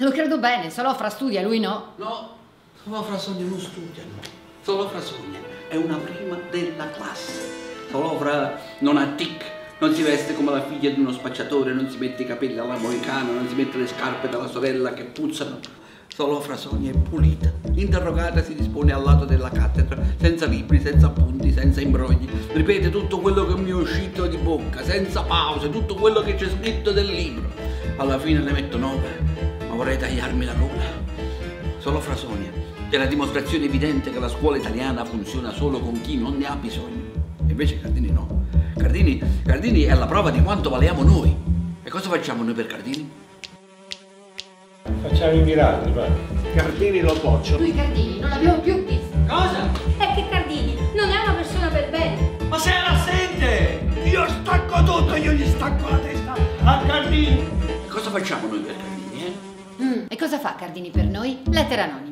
Lo credo bene, Solofra studia, lui no. No, Solofra Sonia non studia, no. Solofra Sonia è una prima della classe. Solofra non ha tic, non si veste come la figlia di uno spacciatore, non si mette i capelli alla moicana, non si mette le scarpe della sorella che puzzano. Solofra Sonia è pulita, interrogata si dispone al lato della cattedra, senza libri, senza appunti, senza imbrogli. Ripete tutto quello che mi è uscito di bocca, senza pause, tutto quello che c'è scritto del libro. Alla fine le metto nove, vorrei tagliarmi la gola. Solofra Sonia è la dimostrazione evidente che la scuola italiana funziona solo con chi non ne ha bisogno. E invece Cardini no. Cardini, Cardini è la prova di quanto valiamo noi. E cosa facciamo noi per Cardini? Facciamo i miracoli, va. Cardini lo boccio. Lui Cardini non l'abbiamo più visto. Cosa? È che Cardini non è una persona per bene. Ma sei assente! Io stacco tutto, io gli stacco la testa a Cardini! E cosa facciamo noi per Cardini, eh? Mm, E cosa fa Cardini per noi? Lettera anonima.